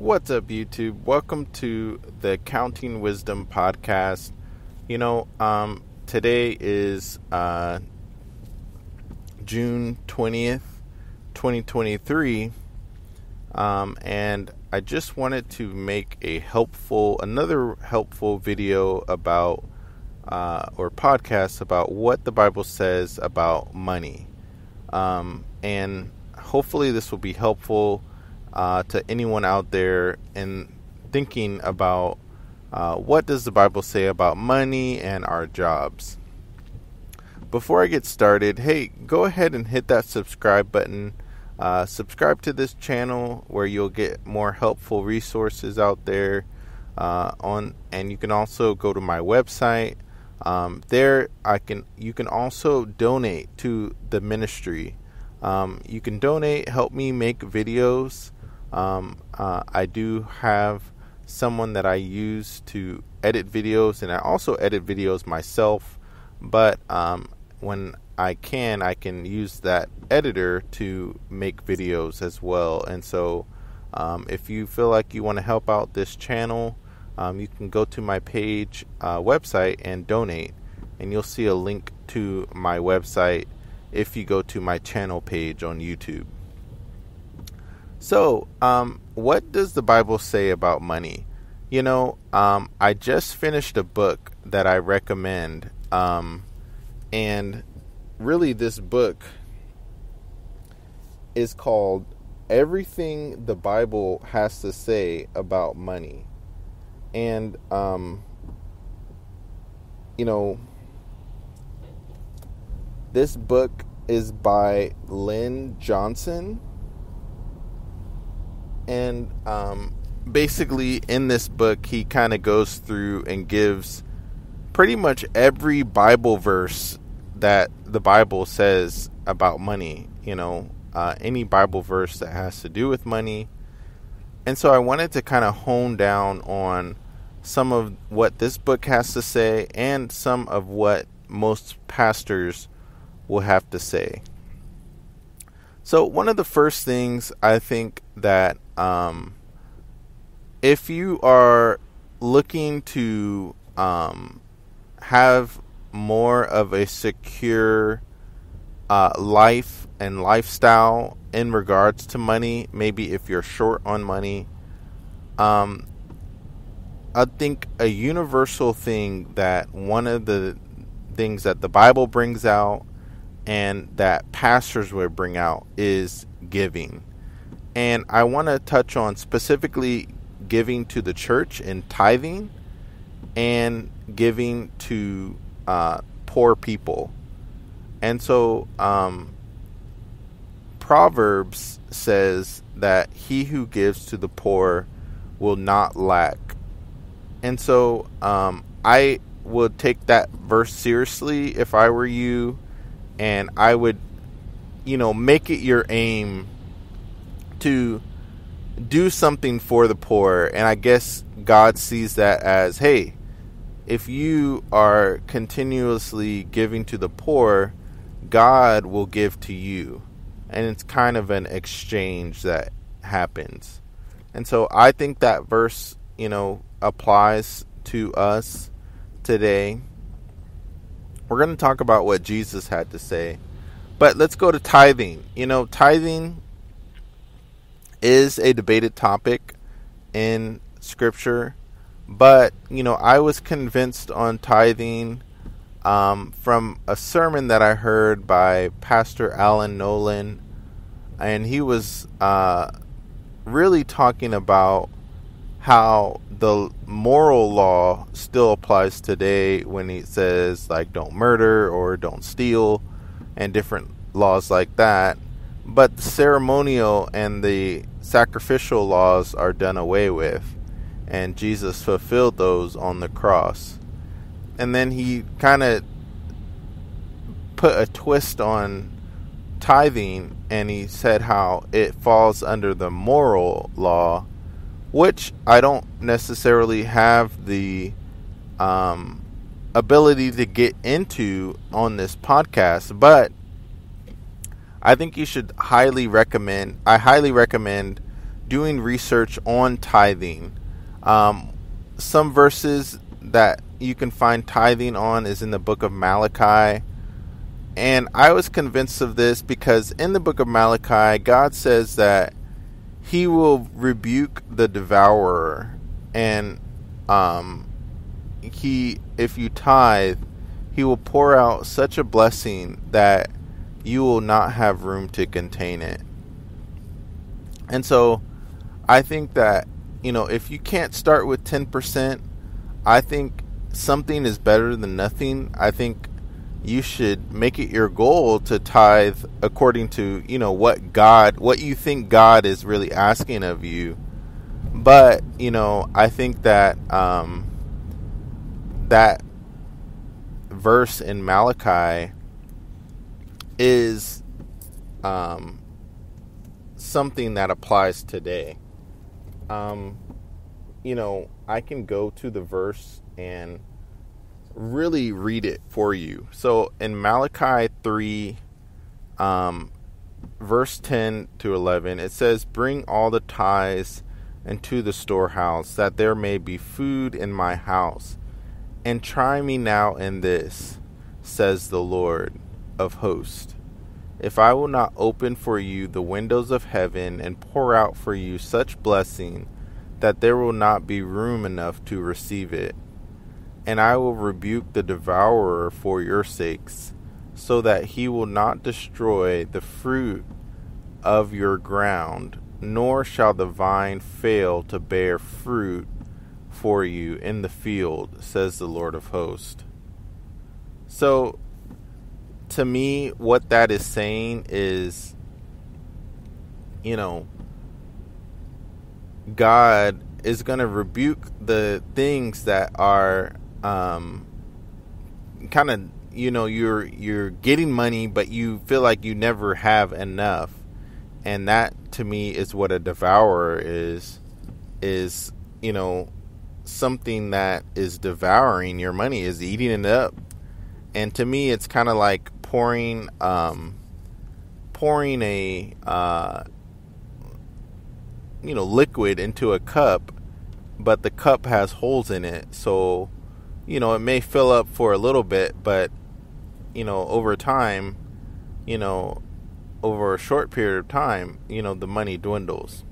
What's up, YouTube? Welcome to the Counting Wisdom podcast. You know, um, today is uh, June 20th, 2023, um, and I just wanted to make a helpful, another helpful video about, uh, or podcast about what the Bible says about money. Um, and hopefully, this will be helpful uh, to anyone out there in thinking about uh, what does the Bible say about money and our jobs. Before I get started, hey, go ahead and hit that subscribe button. Uh, subscribe to this channel where you'll get more helpful resources out there. Uh, on and you can also go to my website. Um, there, I can you can also donate to the ministry. Um, you can donate, help me make videos. Um, uh, I do have someone that I use to edit videos, and I also edit videos myself. But um, when I can, I can use that editor to make videos as well. And so, um, if you feel like you want to help out this channel, um, you can go to my page uh, website and donate, and you'll see a link to my website if you go to my channel page on YouTube. So, um, what does the Bible say about money? You know, um, I just finished a book that I recommend, um, and really, this book is called Everything the Bible Has to Say About Money. And, um, you know, this book is by Lynn Johnson and um, basically in this book he kind of goes through and gives pretty much every bible verse that the bible says about money you know uh, any bible verse that has to do with money. And so i wanted to kind of hone down on some of what this book has to say and some of what most pastors will have to say. So one of the first things I think that um, if you are looking to um, have more of a secure uh, life and lifestyle in regards to money, maybe if you're short on money, um, I think a universal thing that one of the things that the Bible brings out and that pastors would bring out is giving. And I want to touch on specifically giving to the church and tithing and giving to uh, poor people. And so, um, Proverbs says that he who gives to the poor will not lack. And so, um, I would take that verse seriously if I were you and I would, you know, make it your aim to do something for the poor. And I guess God sees that as, hey, if you are continuously giving to the poor, God will give to you. And it's kind of an exchange that happens. And so I think that verse, you know, applies to us today. We're going to talk about what Jesus had to say. But let's go to tithing. You know, tithing is a debated topic in Scripture. But, you know, I was convinced on tithing um, from a sermon that I heard by Pastor Alan Nolan. And he was uh, really talking about how the moral law still applies today when he says like don't murder or don't steal and different laws like that but the ceremonial and the sacrificial laws are done away with and Jesus fulfilled those on the cross. And then he kind of put a twist on tithing and he said how it falls under the moral law which I don't necessarily have the um, ability to get into on this podcast, but I think you should highly recommend. I highly recommend doing research on tithing. Um, some verses that you can find tithing on is in the book of Malachi. And I was convinced of this because in the book of Malachi, God says that he will rebuke the devourer and um, he if you tithe he will pour out such a blessing that you will not have room to contain it. And so i think that you know if you can't start with 10% i think something is better than nothing. I think you should make it your goal to tithe according to you know what god what you think god is really asking of you. But you know i think that um, that verse in malachi is um, something that applies today um, you know i can go to the verse and really read it for you. So in Malachi 3, um, verse 10 to 11, it says, Bring all the tithes into the storehouse, that there may be food in my house. And try me now in this, says the Lord of hosts. If I will not open for you the windows of heaven and pour out for you such blessing that there will not be room enough to receive it and I will rebuke the devourer for your sakes, so that he will not destroy the fruit of your ground, nor shall the vine fail to bear fruit for you in the field, says the Lord of hosts. So, to me, what that is saying is, you know, God is going to rebuke the things that are um, kind of you know you're you're getting money but you feel like you never have enough. And that to me is what a devourer is is you know something that is devouring your money is eating it up. And to me it's kind of like pouring um pouring a uh you know liquid into a cup but the cup has holes in it so you know, it may fill up for a little bit, but you know, over time, you know, over a short period of time, you know, the money dwindles.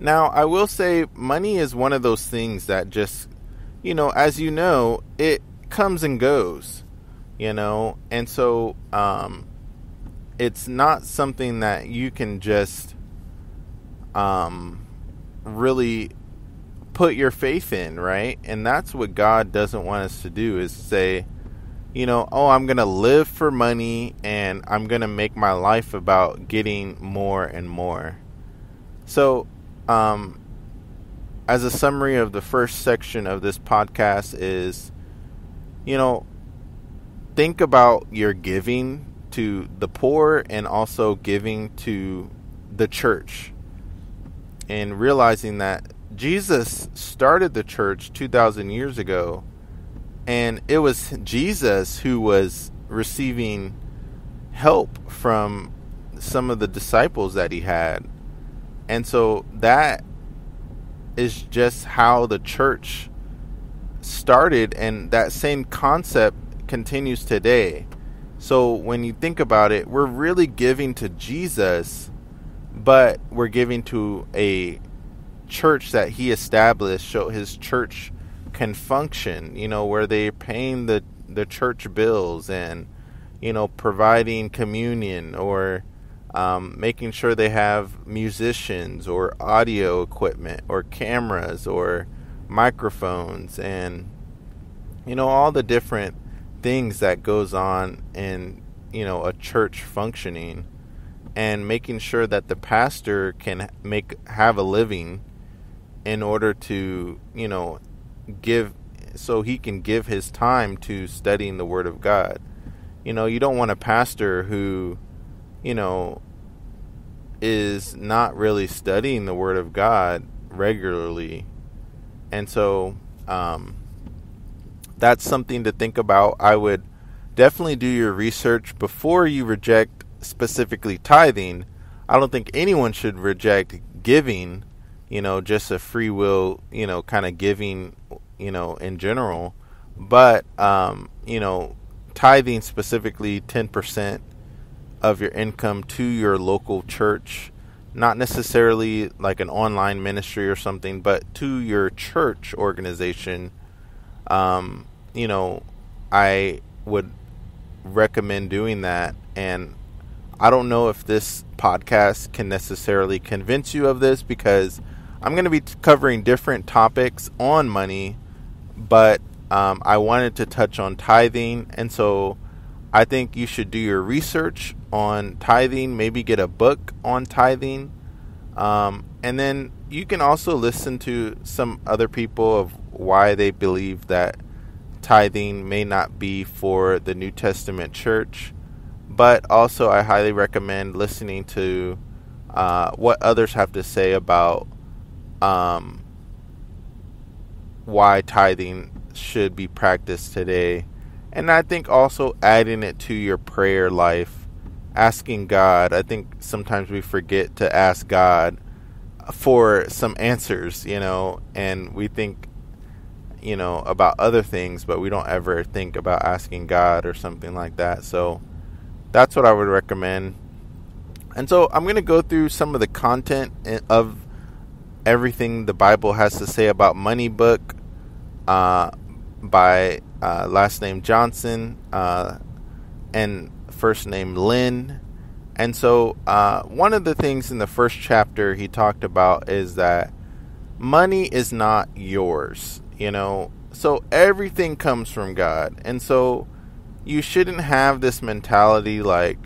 Now, I will say money is one of those things that just, you know, as you know, it comes and goes, you know, and so um, it's not something that you can just um, really put your faith in, right? And that's what God doesn't want us to do is say, you know, oh, I'm going to live for money and I'm going to make my life about getting more and more. So, um, as a summary of the first section of this podcast is, you know, think about your giving to the poor and also giving to the church and realizing that Jesus started the church 2,000 years ago, and it was Jesus who was receiving help from some of the disciples that he had. And so that is just how the church started, and that same concept continues today. So when you think about it, we're really giving to Jesus, but we're giving to a church that he established so his church can function, you know, where they're paying the, the church bills and, you know, providing communion or um, making sure they have musicians or audio equipment or cameras or microphones and, you know, all the different things that goes on in, you know, a church functioning and making sure that the pastor can make have a living in order to, you know, give so he can give his time to studying the word of God. You know, you don't want a pastor who, you know, is not really studying the word of God regularly. And so um, that's something to think about. I would definitely do your research before you reject specifically tithing. I don't think anyone should reject giving, you know, just a free will, you know, kind of giving, you know, in general, but um, you know, tithing specifically 10% of your income to your local church, not necessarily like an online ministry or something, but to your church organization. Um, you know, I would recommend doing that. And I don't know if this podcast can necessarily convince you of this because I'm going to be covering different topics on money, but um, I wanted to touch on tithing. And so I think you should do your research on tithing, maybe get a book on tithing. Um, and then you can also listen to some other people of why they believe that tithing may not be for the New Testament church. But also, I highly recommend listening to uh, what others have to say about um, why tithing should be practiced today. And I think also adding it to your prayer life, asking God. I think sometimes we forget to ask God for some answers, you know, and we think, you know, about other things, but we don't ever think about asking God or something like that. So that's what I would recommend. And so I'm going to go through some of the content of everything the Bible has to say about money book. Uh, by uh, last name Johnson uh, and first name Lynn. And so, uh, one of the things in the first chapter he talked about is that money is not yours, you know. So, everything comes from God. And so, you shouldn't have this mentality like,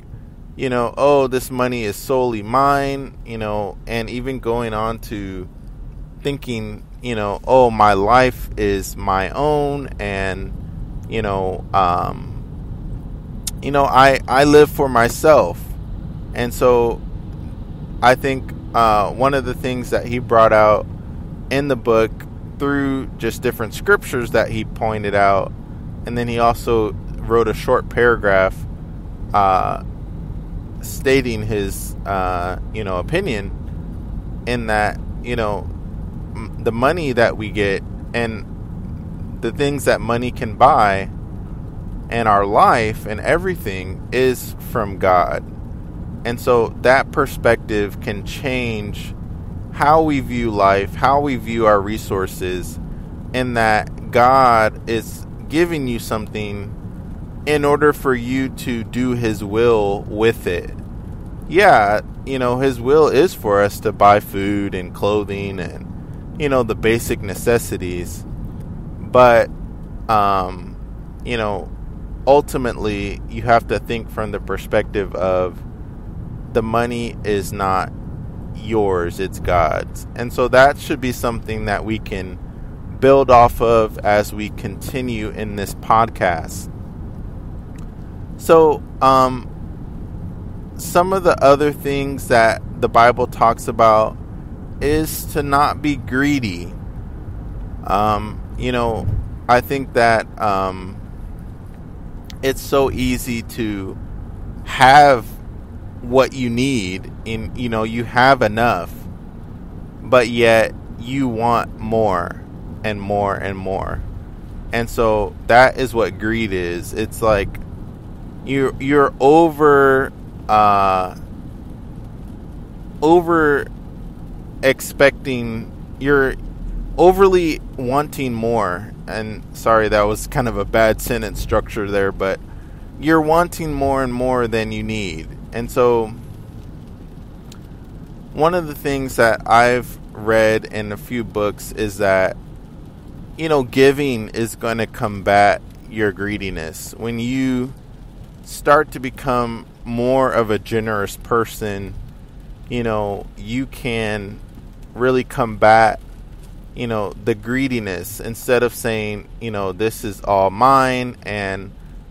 you know, oh, this money is solely mine, you know, and even going on to thinking you know, oh, my life is my own, and you know, um, you know, I I live for myself, and so I think uh, one of the things that he brought out in the book through just different scriptures that he pointed out, and then he also wrote a short paragraph uh, stating his uh, you know opinion in that you know the money that we get and the things that money can buy and our life and everything is from God. And so that perspective can change how we view life, how we view our resources, and that God is giving you something in order for you to do His will with it. Yeah, you know, His will is for us to buy food and clothing and you know the basic necessities but um you know ultimately you have to think from the perspective of the money is not yours it's god's and so that should be something that we can build off of as we continue in this podcast so um some of the other things that the bible talks about is to not be greedy. Um, you know, I think that um, it's so easy to have what you need in you know you have enough but yet you want more and more and more. And so that is what greed is. It's like you're you're over uh over expecting you're overly wanting more. And sorry that was kind of a bad sentence structure there but you're wanting more and more than you need and so one of the things that I've read in a few books is that you know giving is going to combat your greediness. When you start to become more of a generous person you know you can really combat you know the greediness. Instead of saying you know this is all mine and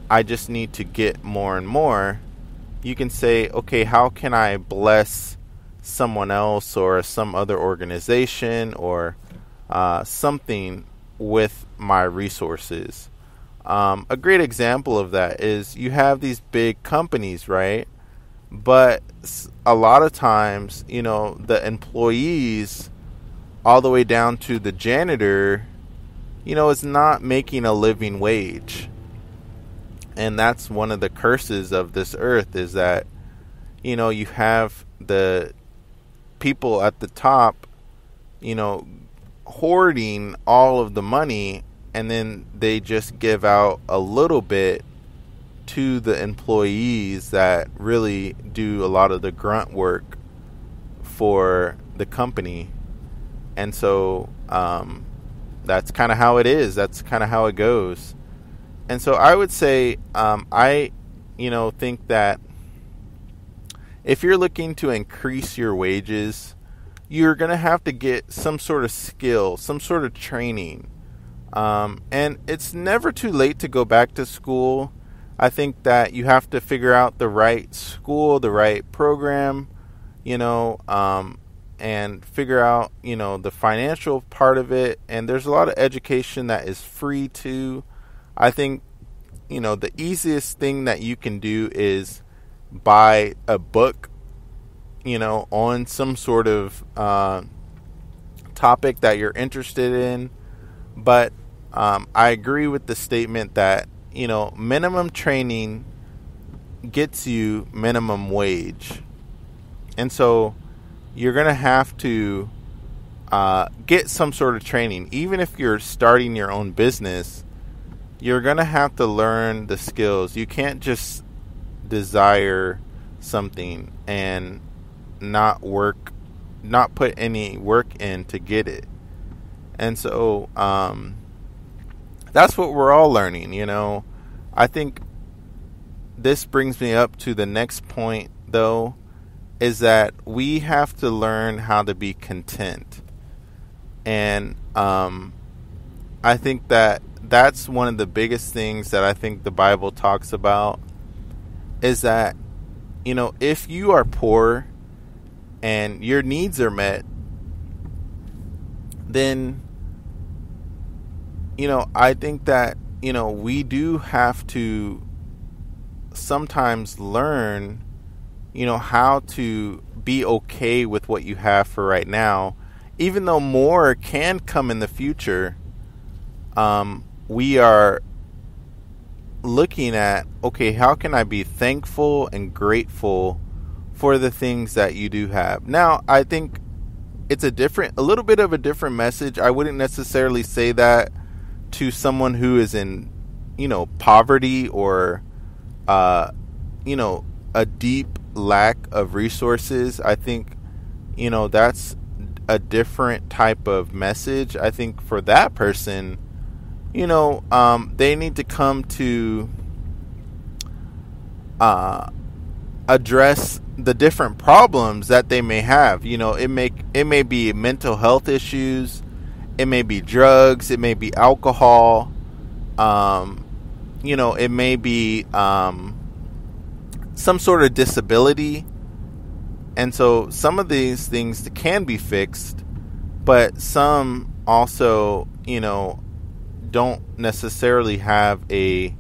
i just need to get more and more you can say okay how can i bless someone else or some other organization or uh, something with my resources um, a great example of that is you have these big companies right but a lot of times, you know, the employees, all the way down to the janitor, you know, is not making a living wage. And that's one of the curses of this earth is that, you know, you have the people at the top, you know, hoarding all of the money and then they just give out a little bit to the employees that really do a lot of the grunt work for the company. And so um, that's kind of how it is. That's kind of how it goes. And so I would say um, I, you know, think that if you're looking to increase your wages, you're going to have to get some sort of skill, some sort of training. Um, and it's never too late to go back to school. I think that you have to figure out the right school, the right program, you know, um, and figure out, you know, the financial part of it. And there's a lot of education that is free too. I think, you know, the easiest thing that you can do is buy a book, you know, on some sort of uh, topic that you're interested in. But um, I agree with the statement that you know minimum training gets you minimum wage, and so you're gonna have to uh, get some sort of training, even if you're starting your own business. You're gonna have to learn the skills. You can't just desire something and not work, not put any work in to get it. And so, um, that's what we're all learning, you know. I think this brings me up to the next point, though, is that we have to learn how to be content. And um, I think that that's one of the biggest things that I think the Bible talks about is that, you know, if you are poor and your needs are met, then you know, I think that, you know, we do have to sometimes learn, you know, how to be okay with what you have for right now. Even though more can come in the future, um, we are looking at okay, how can I be thankful and grateful for the things that you do have? Now, I think it's a different, a little bit of a different message. I wouldn't necessarily say that to someone who is in, you know, poverty or, uh, you know, a deep lack of resources, I think, you know, that's a different type of message. I think for that person, you know, um, they need to come to uh, address the different problems that they may have. You know, it may it may be mental health issues. It may be drugs. It may be alcohol. Um, you know, it may be um, some sort of disability. And so some of these things can be fixed, but some also, you know, don't necessarily have a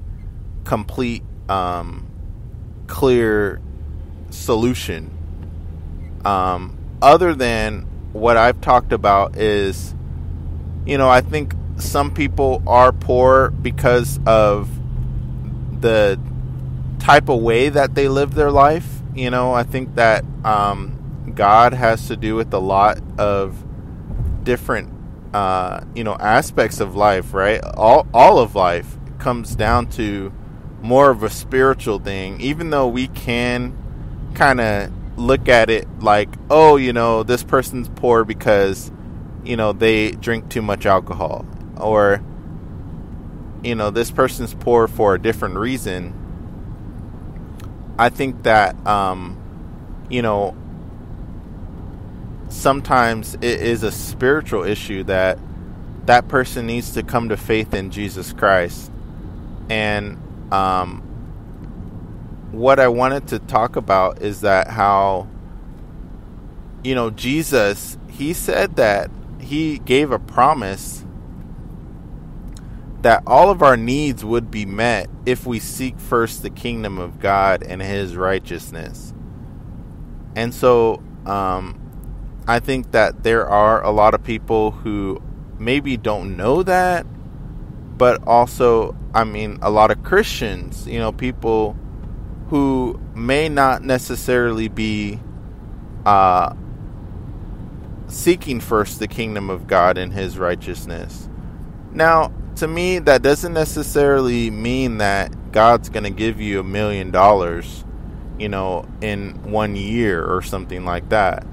complete, um, clear solution. Um, other than what I've talked about is you know, I think some people are poor because of the type of way that they live their life. You know, I think that um, God has to do with a lot of different, uh, you know, aspects of life, right? All, all of life comes down to more of a spiritual thing, even though we can kind of look at it like, oh, you know, this person's poor because you know they drink too much alcohol. Or you know this person's poor for a different reason. I think that um you know sometimes it is a spiritual issue that that person needs to come to faith in jesus christ and um what i wanted to talk about is that how you know jesus he said that he gave a promise that all of our needs would be met if we seek first the kingdom of God and his righteousness. And so um, I think that there are a lot of people who maybe don't know that, but also, I mean, a lot of Christians, you know, people who may not necessarily be uh, seeking first the kingdom of God and his righteousness. Now, to me, that doesn't necessarily mean that God's going to give you a million dollars, you know, in one year or something like that.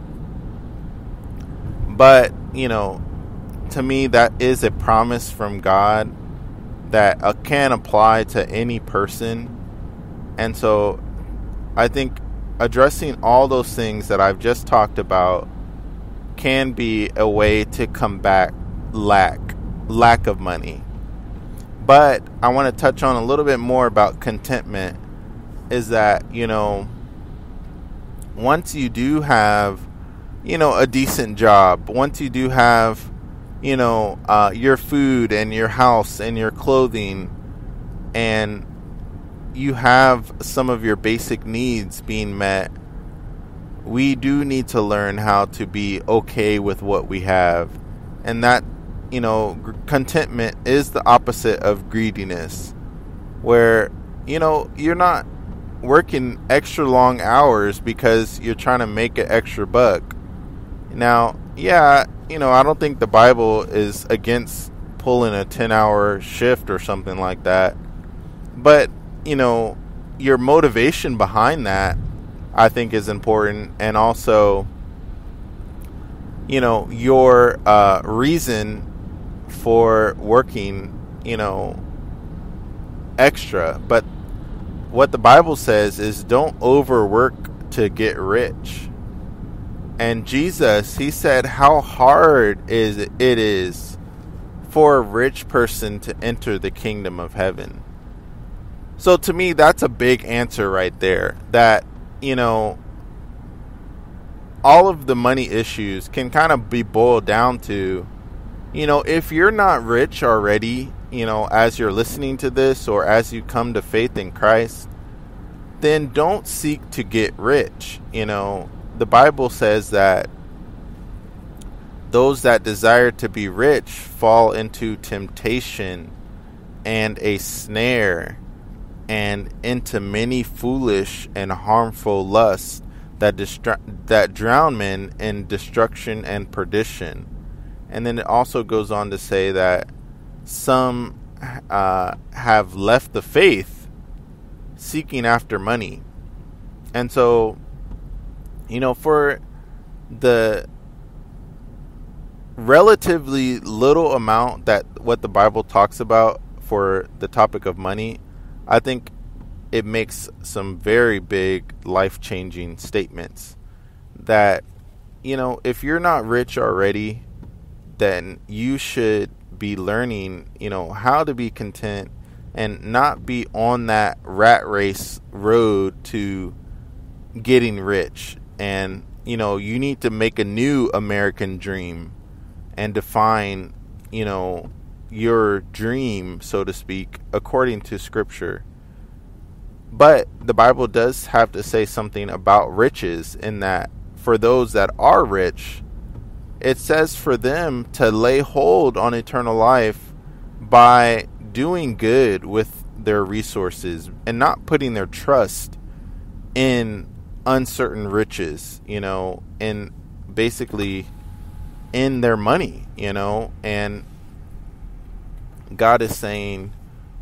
But, you know, to me, that is a promise from God that uh, can apply to any person. And so I think addressing all those things that I've just talked about can be a way to combat lack lack of money. But I want to touch on a little bit more about contentment is that, you know, once you do have you know, a decent job, once you do have, you know, uh, your food and your house and your clothing, and you have some of your basic needs being met, we do need to learn how to be okay with what we have. And that, you know, contentment is the opposite of greediness, where, you know, you're not working extra long hours because you're trying to make an extra buck now, yeah, you know, I don't think the Bible is against pulling a 10 hour shift or something like that. But, you know, your motivation behind that, I think, is important. And also, you know, your uh, reason for working, you know, extra. But what the Bible says is don't overwork to get rich. And Jesus, he said how hard is it is for a rich person to enter the kingdom of heaven. So to me that's a big answer right there that you know all of the money issues can kind of be boiled down to you know if you're not rich already, you know, as you're listening to this or as you come to faith in Christ, then don't seek to get rich, you know the Bible says that those that desire to be rich fall into temptation and a snare and into many foolish and harmful lusts that distra- that drown men in destruction and perdition. And then it also goes on to say that some uh, have left the faith seeking after money. And so you know, for the relatively little amount that what the Bible talks about for the topic of money, I think it makes some very big life changing statements that, you know, if you're not rich already, then you should be learning, you know, how to be content and not be on that rat race road to getting rich and you know you need to make a new American dream and define you know your dream so to speak according to scripture. But the bible does have to say something about riches in that for those that are rich it says for them to lay hold on eternal life by doing good with their resources and not putting their trust in uncertain riches, you know, and basically in their money, you know, and God is saying,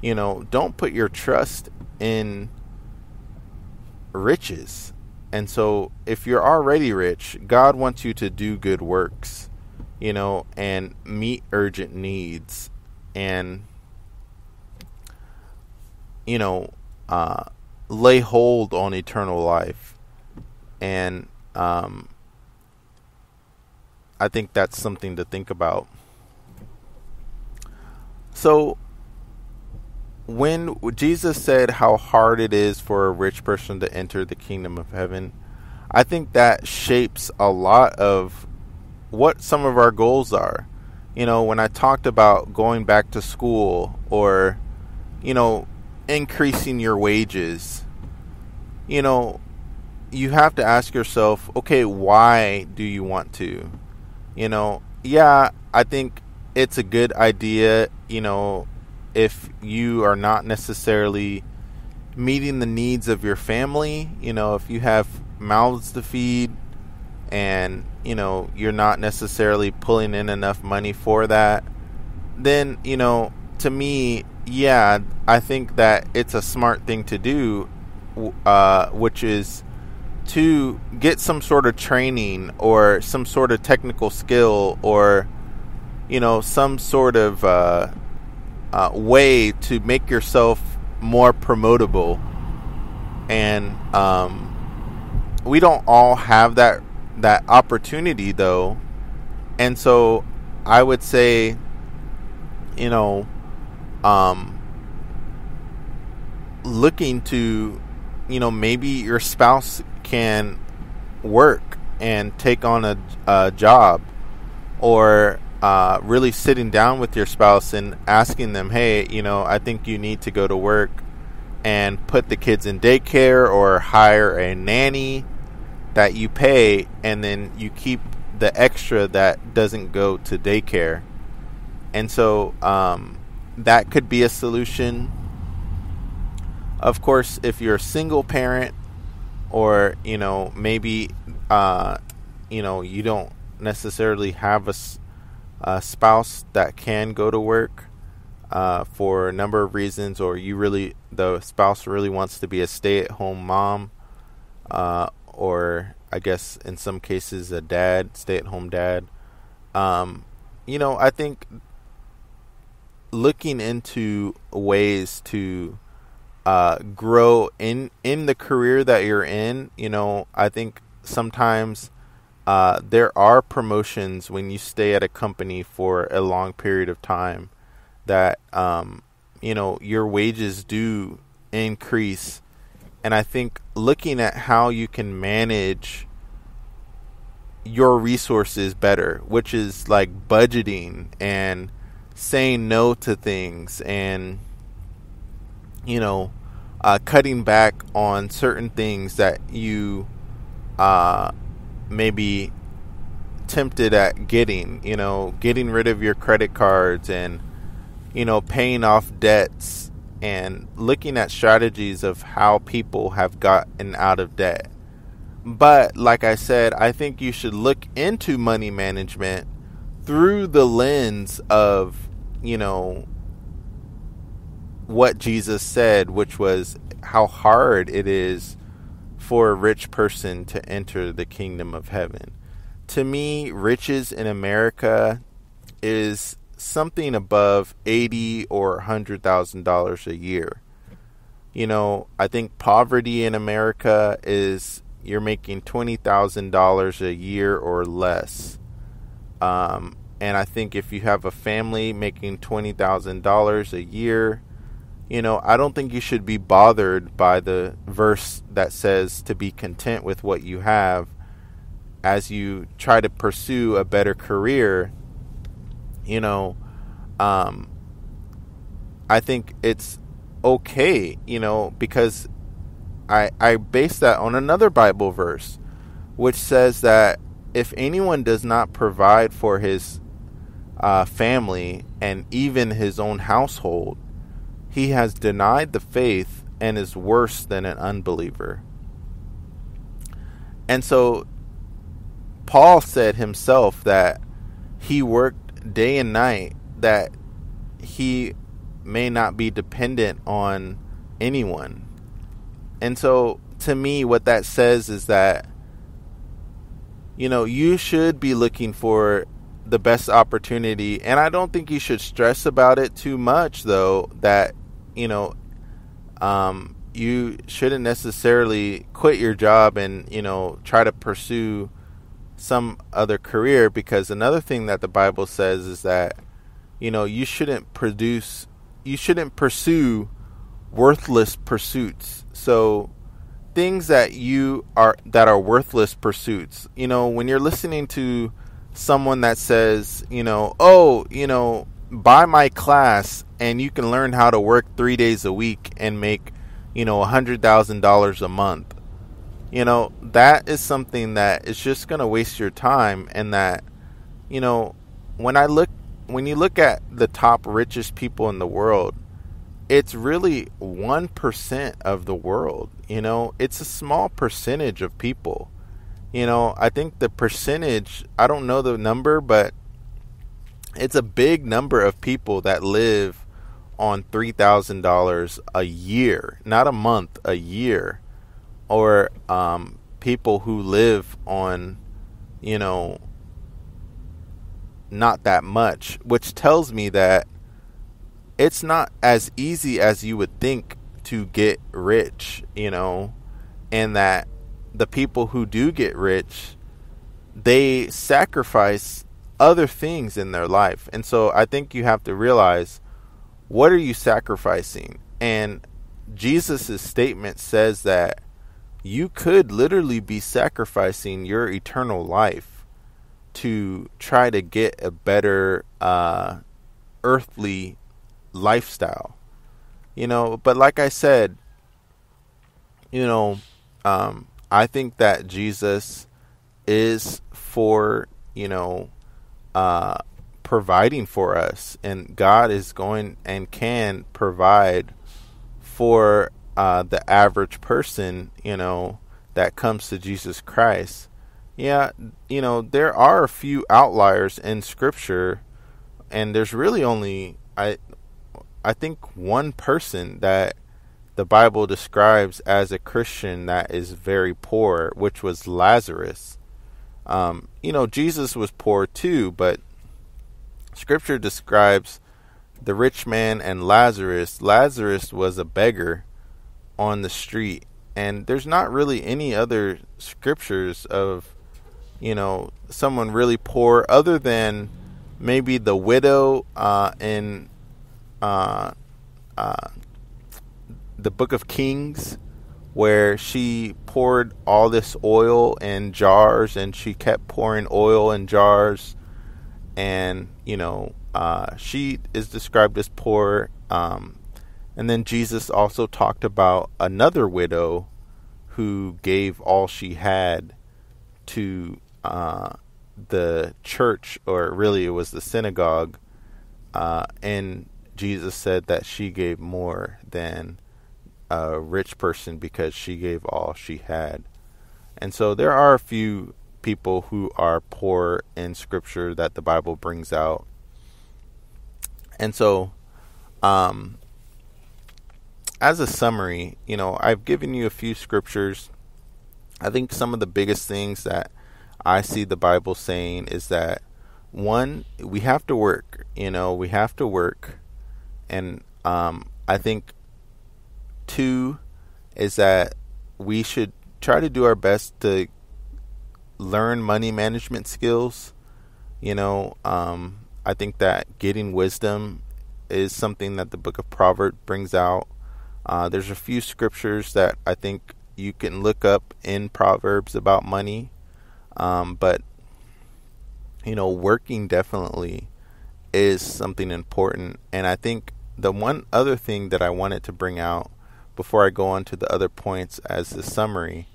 you know, don't put your trust in riches. And so if you're already rich, God wants you to do good works, you know, and meet urgent needs and you know, uh, lay hold on eternal life and um, I think that's something to think about. So, when Jesus said how hard it is for a rich person to enter the kingdom of heaven, I think that shapes a lot of what some of our goals are. You know, when I talked about going back to school or, you know, increasing your wages, you know, you have to ask yourself, okay, why do you want to? You know, yeah, I think it's a good idea, you know, if you are not necessarily meeting the needs of your family, you know, if you have mouths to feed and, you know, you're not necessarily pulling in enough money for that, then, you know, to me, yeah, I think that it's a smart thing to do, uh, which is to get some sort of training or some sort of technical skill or you know some sort of uh, uh, way to make yourself more promotable. And um, we don't all have that that opportunity though. And so i would say you know um, looking to you know maybe your spouse can work and take on a, a job or uh, really sitting down with your spouse and asking them, hey, you know, I think you need to go to work and put the kids in daycare or hire a nanny that you pay and then you keep the extra that doesn't go to daycare. And so um, that could be a solution. Of course, if you're a single parent or you know maybe uh, you know you don't necessarily have a, a, spouse that can go to work uh, for a number of reasons, or you really the spouse really wants to be a stay-at-home mom, uh, or I guess in some cases a dad, stay-at-home dad. Um, you know, I think looking into ways to uh, grow in in the career that you're in. You know, I think sometimes uh, there are promotions when you stay at a company for a long period of time that um, you know your wages do increase, and I think looking at how you can manage your resources better, which is like budgeting and saying no to things and you know, uh, cutting back on certain things that you uh, maybe tempted at getting, you know, getting rid of your credit cards and, you know, paying off debts and looking at strategies of how people have gotten out of debt. But like I said, I think you should look into money management through the lens of, you know, what Jesus said, which was how hard it is for a rich person to enter the kingdom of heaven. To me, riches in America is something above eighty or hundred thousand dollars a year. You know, I think poverty in America is you're making twenty thousand dollars a year or less. Um, and I think if you have a family making twenty thousand dollars a year, you know, I don't think you should be bothered by the verse that says to be content with what you have as you try to pursue a better career. You know, um, I think it's okay, you know, because I I base that on another Bible verse which says that if anyone does not provide for his uh, family and even his own household, he has denied the faith and is worse than an unbeliever. And so Paul said himself that he worked day and night that he may not be dependent on anyone. And so to me what that says is that you know, you should be looking for the best opportunity and I don't think you should stress about it too much though that you know, um, you shouldn't necessarily quit your job and you know try to pursue some other career because another thing that the Bible says is that you know you shouldn't produce you shouldn't pursue worthless pursuits. So things that you are that are worthless pursuits. You know, when you're listening to someone that says, you know, oh, you know, buy my class and you can learn how to work three days a week and make, you know, a hundred thousand dollars a month. you know, that is something that is just going to waste your time and that you know, when I look when you look at the top richest people in the world, it's really 1% of the world, you know? It's a small percentage of people. You know, I think the percentage, I don't know the number, but it's a big number of people that live on $3,000 a year, not a month, a year. Or um, people who live on, you know, not that much, which tells me that it's not as easy as you would think to get rich, you know, and that the people who do get rich, they sacrifice other things in their life. And so I think you have to realize what are you sacrificing? And Jesus' statement says that you could literally be sacrificing your eternal life to try to get a better uh, earthly lifestyle. You know, but like I said, you know, um, I think that Jesus is for, you know, uh, providing for us, and God is going and can provide for uh, the average person, you know, that comes to Jesus Christ. Yeah, you know, there are a few outliers in scripture and there's really only I I think one person that the Bible describes as a Christian that is very poor, which was Lazarus. Um, you know, Jesus was poor too, but scripture describes the rich man and Lazarus. Lazarus was a beggar on the street, and there's not really any other scriptures of you know, someone really poor, other than maybe the widow uh, in uh, uh, the Book of Kings, where she poured all this oil in jars and she kept pouring oil in jars. And, you know, uh, she is described as poor. Um, and then Jesus also talked about another widow who gave all she had to uh, the church, or really it was the synagogue, uh, and Jesus said that she gave more than a rich person because she gave all she had. And so there are a few people who are poor in scripture that the Bible brings out. And so, um, as a summary, you know, I've given you a few scriptures. I think some of the biggest things that I see the Bible saying is that one, we have to work. You know, we have to work, and um, I think two is that we should try to do our best to learn money management skills. You know, um, I think that getting wisdom is something that the book of Proverbs brings out. Uh, there's a few scriptures that I think you can look up in Proverbs about money um, but you know, working definitely is something important, and I think the one other thing that I wanted to bring out before I go on to the other points as the summary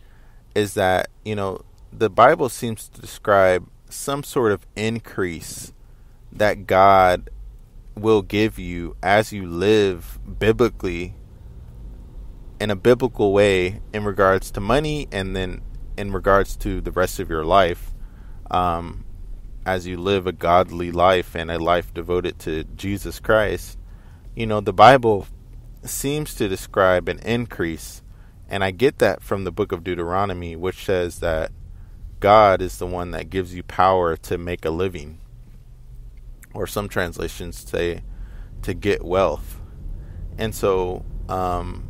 is that you know the Bible seems to describe some sort of increase that God will give you as you live biblically in a biblical way in regards to money and then in regards to the rest of your life um, as you live a godly life and a life devoted to Jesus Christ, you know, the Bible seems to describe an increase. And I get that from the book of Deuteronomy, which says that God is the one that gives you power to make a living. Or some translations say to get wealth. And so um,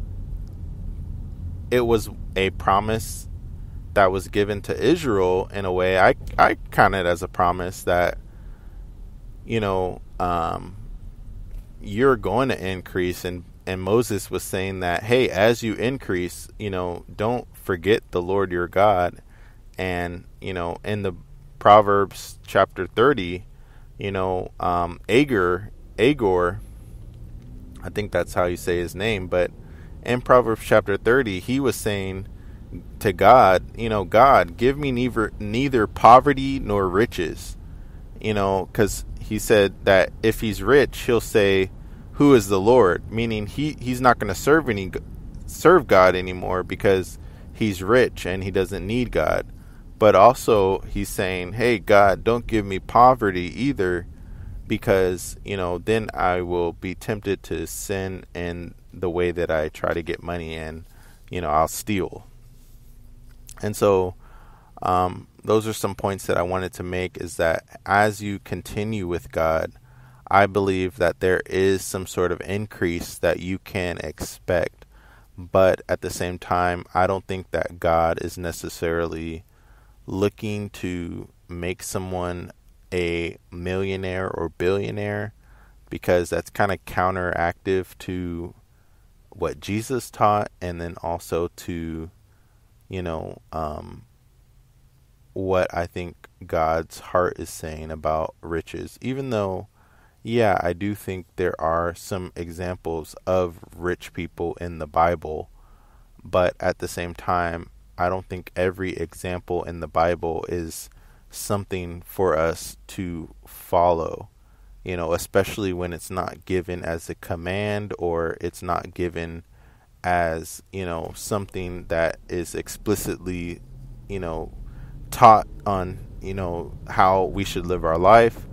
it was a promise that was given to Israel in a way. I I count it as a promise that you know um, you're going to increase, and and Moses was saying that hey, as you increase, you know, don't forget the Lord your God, and you know in the Proverbs chapter thirty, you know um, Agur Agor, I think that's how you say his name, but in Proverbs chapter thirty, he was saying to God, you know, God, give me neither neither poverty nor riches. You know, cuz he said that if he's rich, he'll say, "Who is the Lord?" meaning he he's not going to serve any serve God anymore because he's rich and he doesn't need God. But also he's saying, "Hey God, don't give me poverty either." because you know then I will be tempted to sin in the way that I try to get money and you know I'll steal. And so um, those are some points that I wanted to make is that as you continue with God, I believe that there is some sort of increase that you can expect. But at the same time, I don't think that God is necessarily looking to make someone a millionaire or billionaire because that's kind of counteractive to what Jesus taught and then also to you know um, what I think God's heart is saying about riches even though yeah I do think there are some examples of rich people in the Bible but at the same time I don't think every example in the Bible is something for us to follow, you know, especially when it's not given as a command or it's not given as, you know, something that is explicitly, you know, taught on, you know, how we should live our life.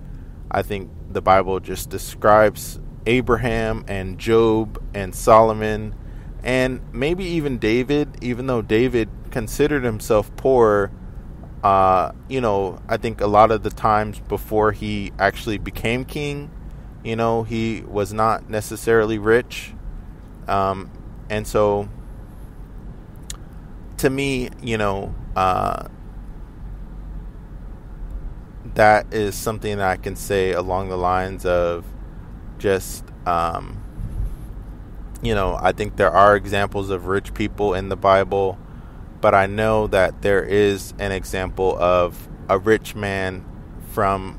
I think the Bible just describes Abraham and Job and Solomon and maybe even David, even though David considered himself poor uh, you know, I think a lot of the times before he actually became king, you know, he was not necessarily rich. Um, and so, to me, you know, uh, that is something that I can say along the lines of just, um, you know, I think there are examples of rich people in the Bible but I know that there is an example of a rich man from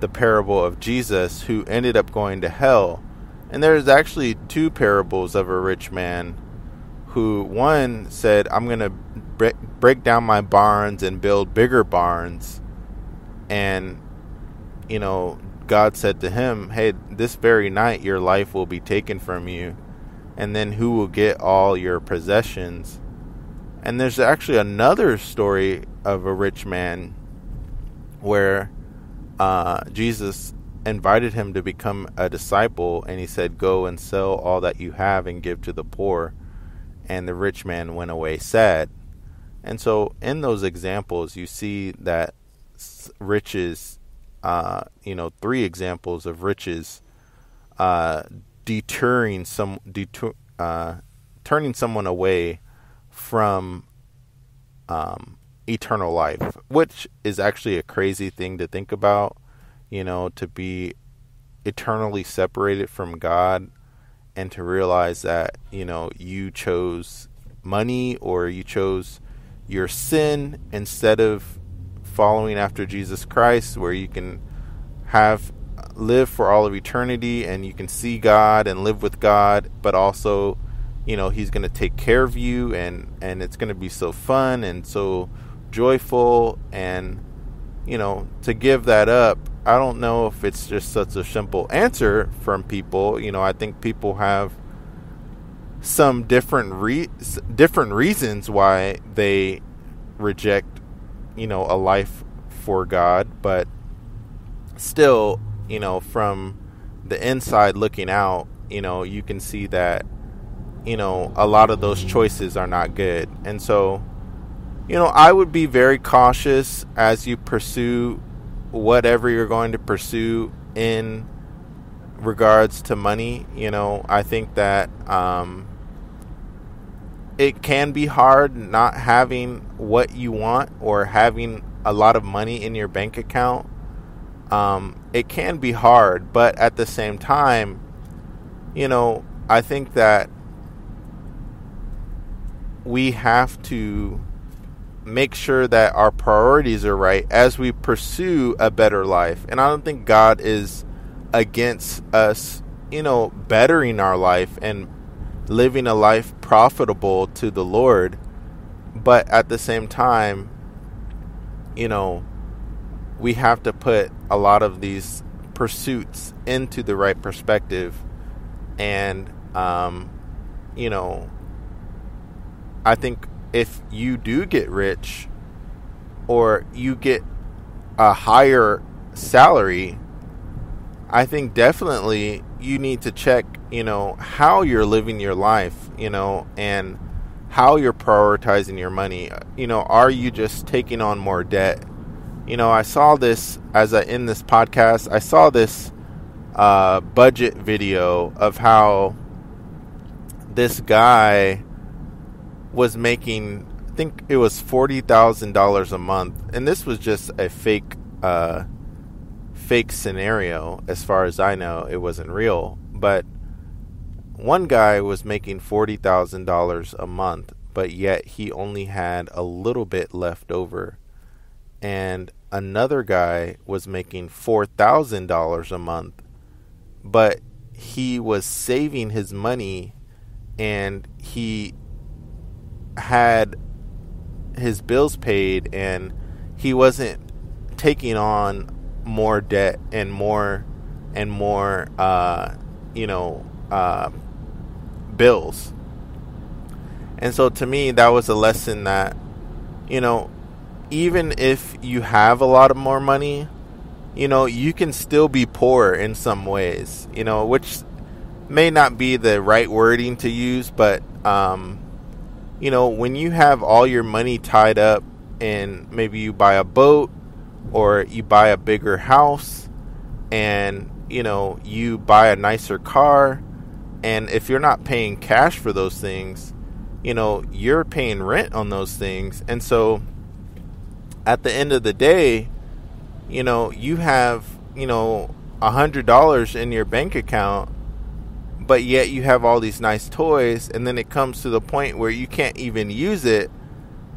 the parable of Jesus who ended up going to hell. And there's actually two parables of a rich man who one said, I'm going to break down my barns and build bigger barns. And, you know, God said to him, Hey, this very night your life will be taken from you. And then who will get all your possessions? And there's actually another story of a rich man where uh, Jesus invited him to become a disciple, and he said, Go and sell all that you have and give to the poor. And the rich man went away sad. And so, in those examples, you see that riches, uh, you know, three examples of riches uh, deterring some, deter, uh, turning someone away from um, eternal life, which is actually a crazy thing to think about. You know, to be eternally separated from God and to realize that, you know, you chose money or you chose your sin instead of following after Jesus Christ, where you can have live for all of eternity and you can see God and live with God, but also you know he's going to take care of you and and it's going to be so fun and so joyful and you know to give that up i don't know if it's just such a simple answer from people. You know i think people have some different re- different reasons why they reject you know a life for god but still you know from the inside looking out you know you can see that you know, a lot of those choices are not good. And so, you know, I would be very cautious as you pursue whatever you're going to pursue in regards to money. You know, I think that um, it can be hard not having what you want or having a lot of money in your bank account. Um, it can be hard, but at the same time, you know, I think that we have to make sure that our priorities are right as we pursue a better life. And I don't think God is against us, you know, bettering our life and living a life profitable to the Lord. but at the same time, you know, we have to put a lot of these pursuits into the right perspective. And, um, you know, I think if you do get rich or you get a higher salary, I think definitely you need to check, you know, how you're living your life, you know, and how you're prioritizing your money. You know, are you just taking on more debt? You know, I saw this as I in this podcast. I saw this uh, budget video of how this guy was making. I think it was forty thousand dollars a month, and this was just a fake, uh, fake scenario. As far as I know, it wasn't real. But one guy was making forty thousand dollars a month, but yet he only had a little bit left over. And another guy was making $4,000 a month, but he was saving his money and he had his bills paid and he wasn't taking on more debt and more and more uh, you know uh, bills. And so to me that was a lesson that you know even if you have a lot of more money, you know, you can still be poor in some ways, you know, which may not be the right wording to use, but, um, you know, when you have all your money tied up and maybe you buy a boat or you buy a bigger house and, you know, you buy a nicer car, and if you're not paying cash for those things, you know, you're paying rent on those things. And so, at the end of the day, you know, you have, you know, a hundred dollars in your bank account, but yet you have all these nice toys, and then it comes to the point where you can't even use it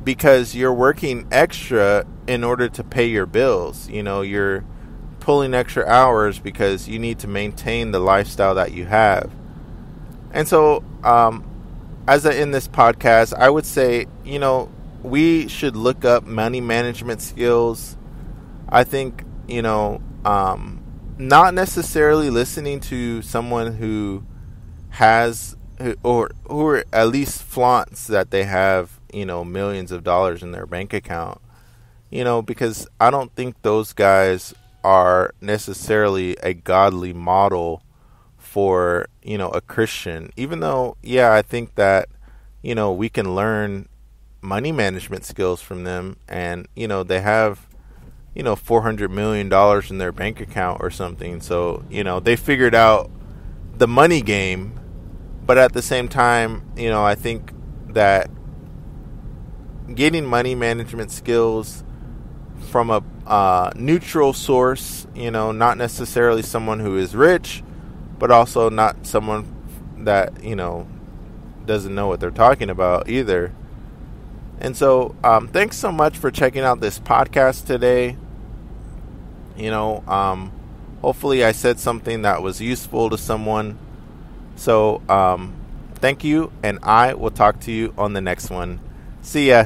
because you're working extra in order to pay your bills. You know, you're pulling extra hours because you need to maintain the lifestyle that you have. And so, um, as I end this podcast, I would say, you know, we should look up money management skills. I think, you know, um, not necessarily listening to someone who has or who at least flaunts that they have, you know, millions of dollars in their bank account. You know, because I don't think those guys are necessarily a godly model for, you know, a Christian. Even though, yeah, I think that, you know, we can learn money management skills from them and you know they have you know 400 million dollars in their bank account or something so you know they figured out the money game but at the same time you know I think that getting money management skills from a uh, neutral source you know not necessarily someone who is rich but also not someone that you know doesn't know what they're talking about either and so, um, thanks so much for checking out this podcast today. You know, um, hopefully, I said something that was useful to someone. So, um, thank you, and I will talk to you on the next one. See ya.